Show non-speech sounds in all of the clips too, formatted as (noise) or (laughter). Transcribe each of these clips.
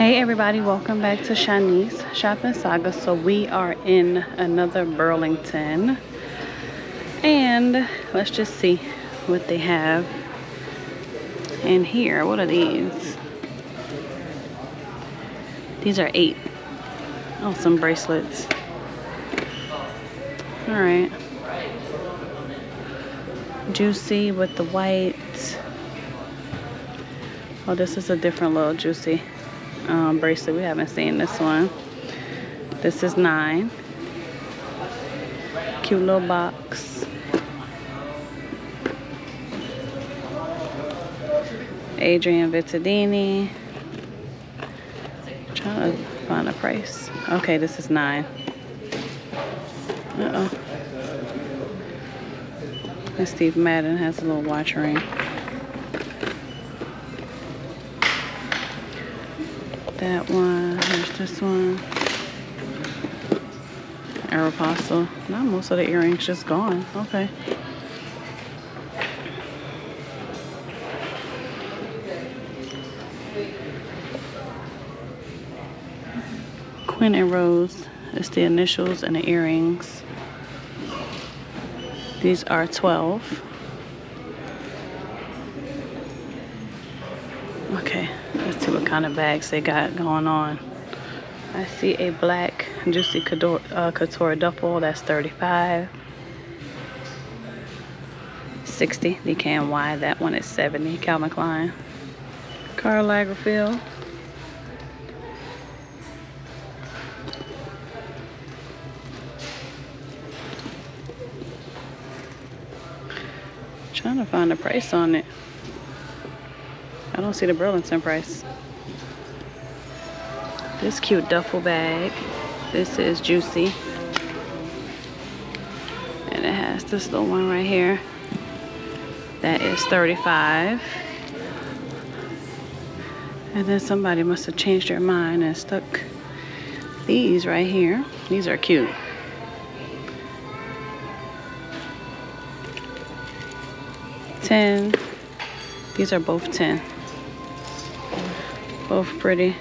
Hey everybody, welcome back to Shanice Shopping Saga. So we are in another Burlington. And let's just see what they have in here. What are these? These are eight. Oh, some bracelets. Alright. Juicy with the white. Oh, this is a different little juicy um, bracelet. We haven't seen this one. This is nine. Cute little box. Adrienne Vittadini. Trying to find a price. Okay, this is nine. Uh-oh. And Steve Madden has a little watch ring. That one. There's this one. Aeropostale. Not most of the earrings just gone. Okay. Quinn and Rose. It's the initials and the earrings. These are 12. Okay see what kind of bags they got going on. I see a black Juicy Couture, uh, Couture duffel. That's 35 60 DKNY. That one is 70 Calvin Klein. Karl Lagerfeld. Trying to find a price on it. I don't see the Burlington price. This cute duffel bag. This is Juicy. And it has this little one right here. That is 35 And then somebody must have changed their mind and stuck these right here. These are cute. Ten. These are both ten. Both pretty.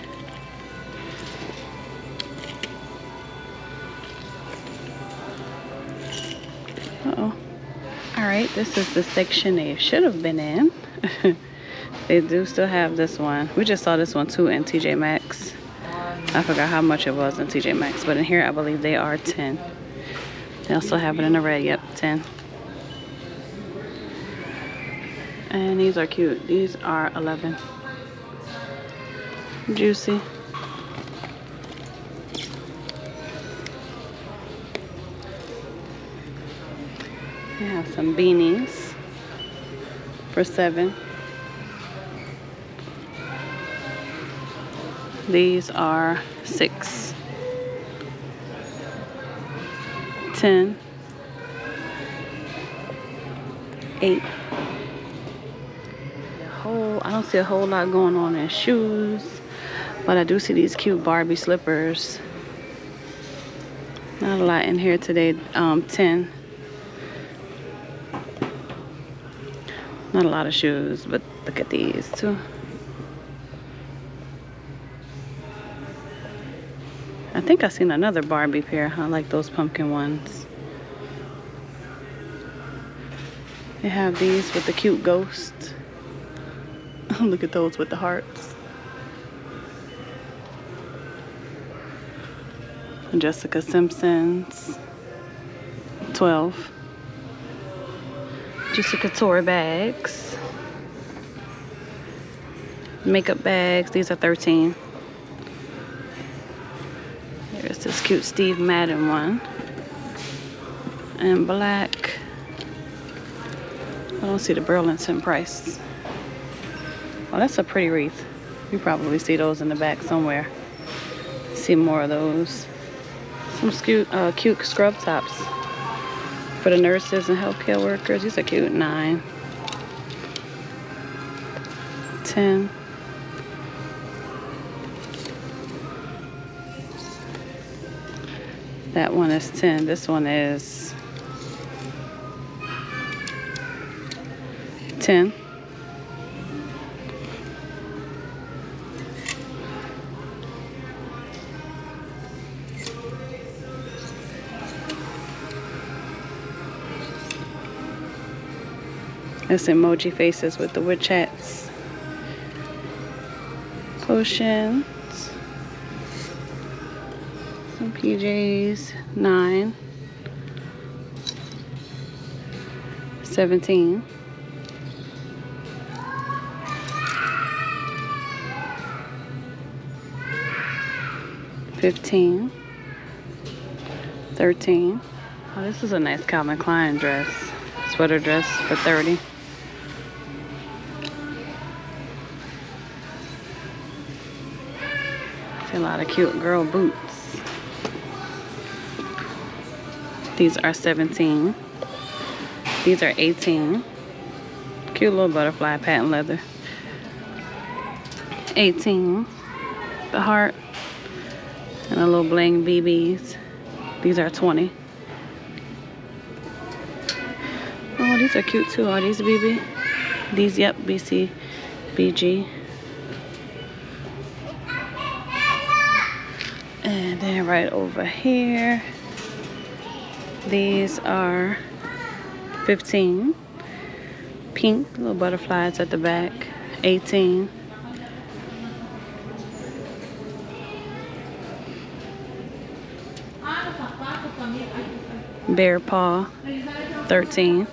Alright, this is the section they should have been in. (laughs) they do still have this one. We just saw this one too in TJ Maxx. I forgot how much it was in TJ Maxx, but in here I believe they are 10. They also have it in the red, yep, 10. And these are cute. These are 11 juicy. We have some beanies for seven. These are six. Ten. Eight. Whole, I don't see a whole lot going on in shoes. But I do see these cute Barbie slippers. Not a lot in here today. Um, 10. Not a lot of shoes, but look at these too. I think I've seen another Barbie pair. I like those pumpkin ones. They have these with the cute ghost. (laughs) Look at those with the hearts. Jessica Simpson's 12 Jessica Couture bags. Makeup bags these are 13 there's this cute Steve Madden one. And black. I don't see the Burlington price. Well that's a pretty wreath. You probably see those in the back somewhere. See more of those. Some cute, uh, cute scrub tops for the nurses and healthcare workers. These are cute. Nine. Ten. That one is 10. This one is It's emoji faces with the witch hats. Potions. Some PJs. Nine. 17. Fifteen. Thirteen. Oh, this is a nice Calvin Klein dress. Sweater dress for 30. See a lot of cute girl boots. These are 17. These are 18. Cute little butterfly patent leather. 18. The heart. And a little bling BBs. These are 20. Oh, these are cute too. Are these BB? These, yep, BC, BG. Then right over here, these are 15. Pink, little butterflies at the back. 18. Bearpaw, 13.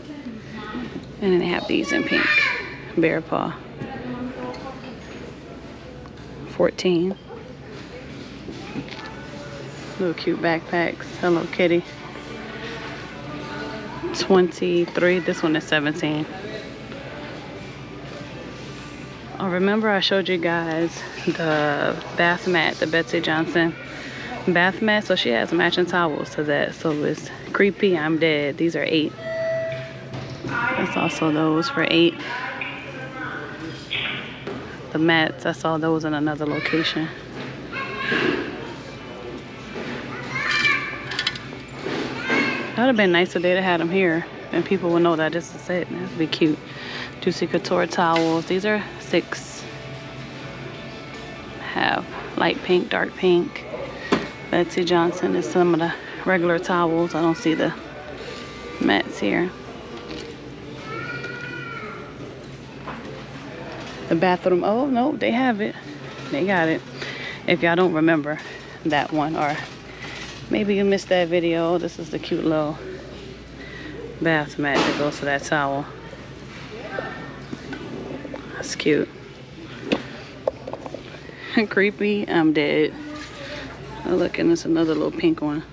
And then they have these in pink. Bearpaw. 14. Little cute backpacks. Hello Kitty. 23. This one is 17. Oh, remember I showed you guys the bath mat, the Betsey Johnson bath mat. So she has matching towels to that. So it's creepy, I'm dead. These are eight. That's also those for eight. The mats, I saw those in another location. That would have been nice if they'd have had them here. And people would know that this is it. That would be cute. Juicy Couture towels. These are six. Have light pink, dark pink. Betsey Johnson is some of the regular towels. I don't see the mats here. The bathroom. Oh, no, they have it. They got it. If y'all don't remember that one or Maybe you missed that video. This is the cute little bath mat that goes to that towel. That's cute. (laughs) Creepy. I'm dead. Oh, look, and there's another little pink one.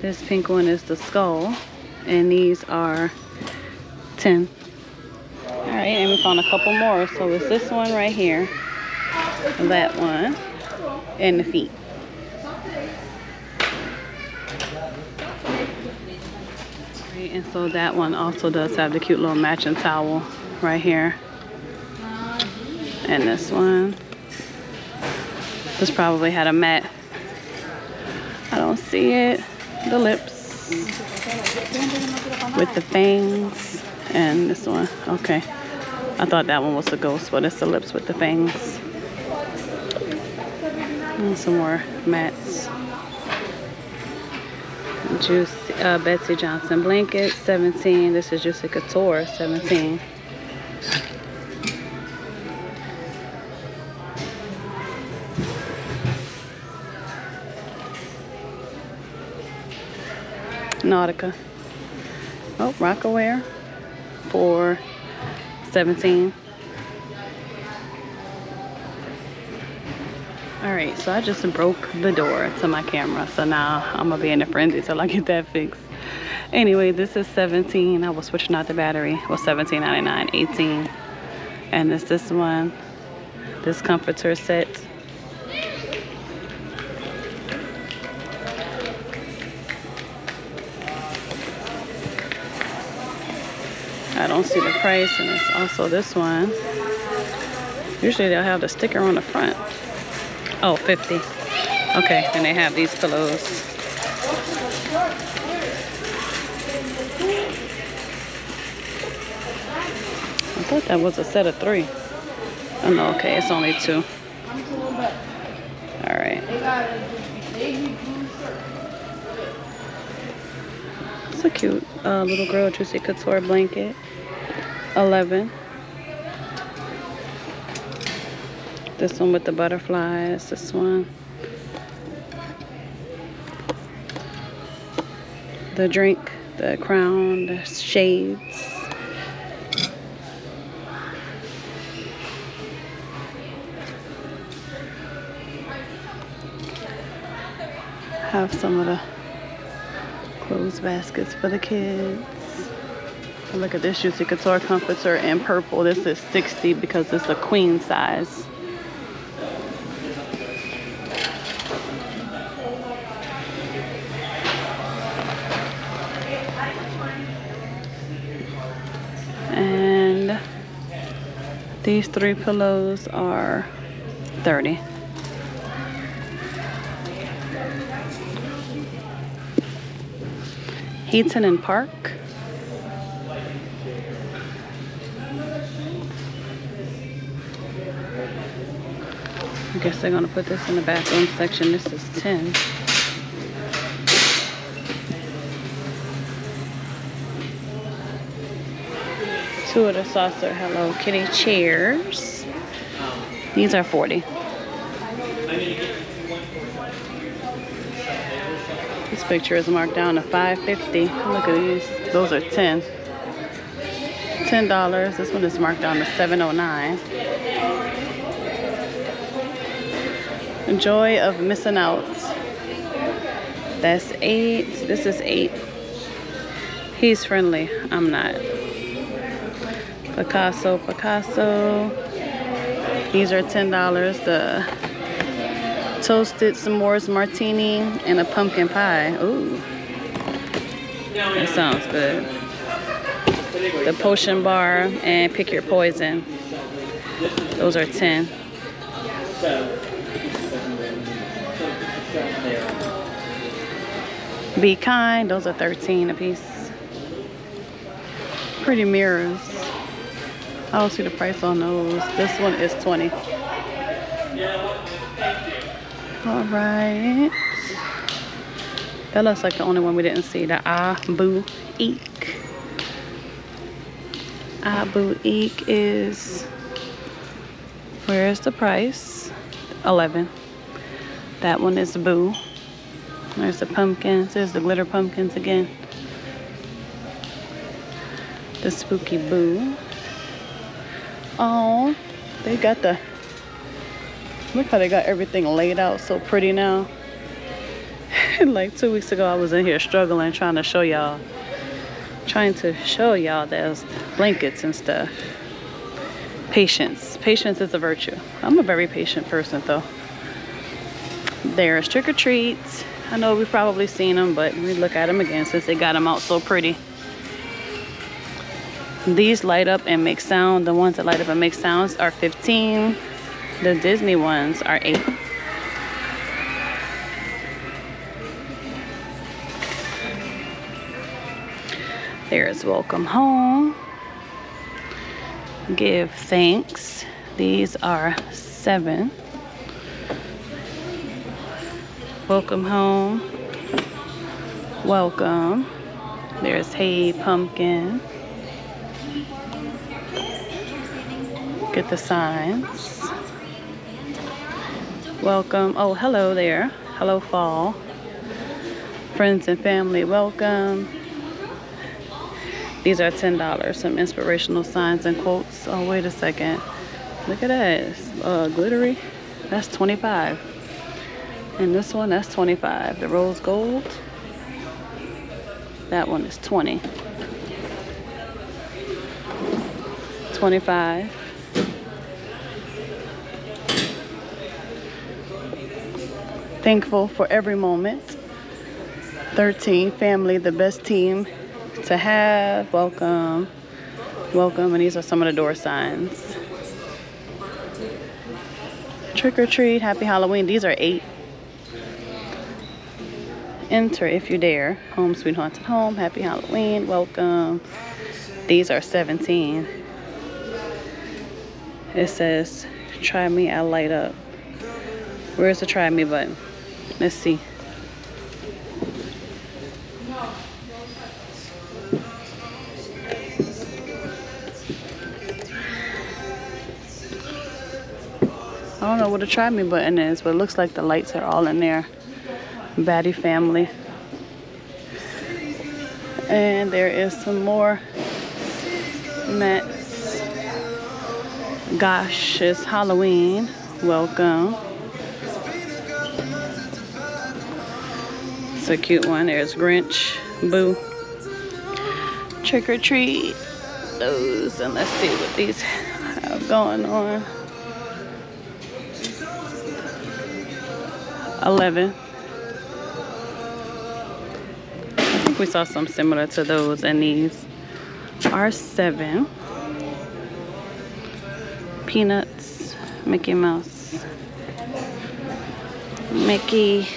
This pink one is the skull. And these are 10. All right, and we found a couple more. So it's this one right here. That one. And the feet. And so that one also does have the cute little matching towel right here. And this one. This probably had a mat I don't see it the lips with the fangs and this one okay. I thought that one was the ghost but it's the lips with the fangs. And some more mats Juice, uh, Betsey Johnson blanket, 17. This is Juicy Couture, 17. Nautica. Oh, Rocawear for 17. All right so i just broke the door to my camera so now i'm gonna be in a frenzy till i get that fixed. Anyway this is 17 i was switching out the battery. Well 17.99 18 and it's this one this comforter set. I don't see the price and it's also this one. Usually they'll have the sticker on the front Oh, 50. Okay, and they have these pillows. I thought that was a set of three. Oh no, okay, it's only two. All right. It's a cute uh, little girl Juicy Couture blanket. 11 This one with the butterflies. This one. The drink, the crown, the shades. Have some of the clothes baskets for the kids. Look at this Juicy Couture comforter in purple. This is 60 because it's a queen size. These three pillows are 30. Heaton and Park. I guess they're gonna put this in the bathroom section. This is 10. Two of the saucer Hello Kitty chairs. These are 40. This picture is marked down to 550. Look at these. Those are 10. $10. This one is marked down to 709. Joy of missing out. That's eight. This is eight. He's friendly. I'm not. Picasso, Picasso. These are $10. The toasted s'mores martini and a pumpkin pie. Ooh. That sounds good. The potion bar and pick your poison. Those are 10. Be kind, those are 13 a piece. Pretty mirrors. I don't see the price on those. This one is 20. All right. That looks like the only one we didn't see. The Abu Eek. Abu Eek is, where's the price? 11. That one is Boo. There's the pumpkins. There's the glitter pumpkins again. The spooky Boo. Oh, they got the, look how they got everything laid out so pretty now. (laughs) like two weeks ago, I was in here struggling trying to show y'all, trying to show y'all there's blankets and stuff. Patience. Patience is a virtue. I'm a very patient person though. There's trick or treats. I know we've probably seen them, but we look at them again since they got them out so pretty. These light up and make sound. The ones that light up and make sounds are 15. The Disney ones are 8. There's Welcome Home. Give Thanks. These are 7. Welcome Home. Welcome. There's Hey Pumpkin. Get the signs. Welcome. Oh, hello there. Hello, fall. Friends and family, welcome. These are $10. Some inspirational signs and quotes. Oh, wait a second. Look at that. Uh, glittery. That's 25. And this one, that's 25. The rose gold. That one is 20. 25. Thankful for every moment. 13, family, the best team to have. Welcome. Welcome. And these are some of the door signs. Trick or treat, happy Halloween. These are eight. Enter if you dare. Home Sweet Haunted Home, happy Halloween, welcome. These are 17. It says, try me, I light up. Where's the try me button? Let's see. I don't know what a try me button is, but it looks like the lights are all in there. baddie family. And there is some more mats. Gosh, it's Halloween. Welcome. A cute one. There's Grinch, Boo, Trick or Treat, those. And let's see what these have going on. 11. I think we saw some similar to those and these are 7. Peanuts, Mickey Mouse, Mickey,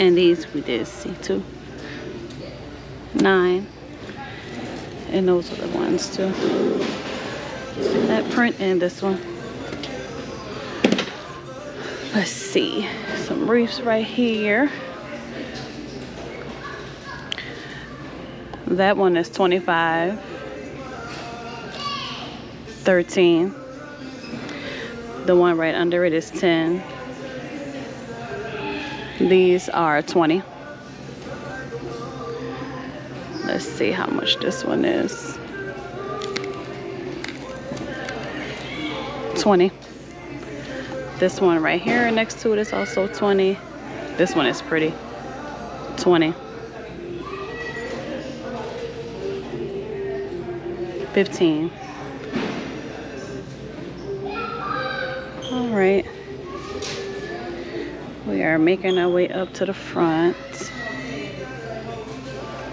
and these we did see too. 9. And those are the ones too. That print and this one. Let's see. Some reefs right here. That one is 25. 13. The one right under it is 10. These are 20. Let's see how much this one is. 20. This one right here next to it is also 20. This one is pretty. 20. 15. All right. We are making our way up to the front.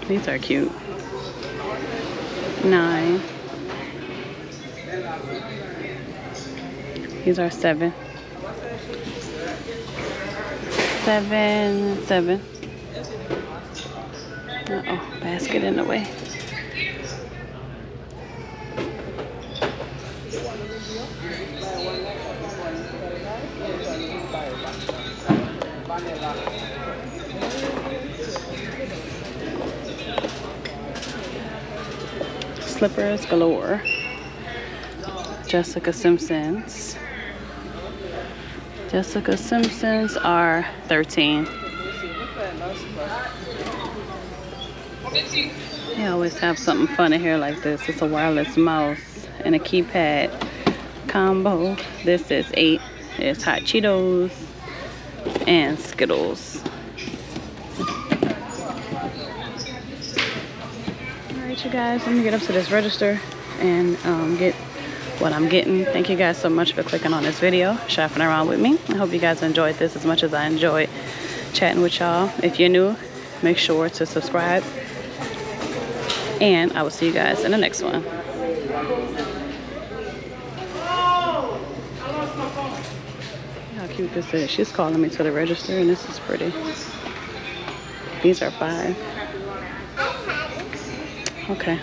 These are cute. Nine. These are seven seven, seven. Uh oh, basket in the way. Slippers galore. Jessica Simpson's. Jessica Simpsons are 13. They always have something fun in here like this. It's a wireless mouse and a keypad combo. This is 8. It's hot Cheetos and Skittles. You guys, let me get up to this register and um, get what I'm getting. Thank you guys so much for clicking on this video, shopping around with me. I hope you guys enjoyed this as much as I enjoyed chatting with y'all. If you're new, make sure to subscribe. And I will see you guys in the next one. How cute this is. She's calling me to the register and this is pretty. These are five. Okay.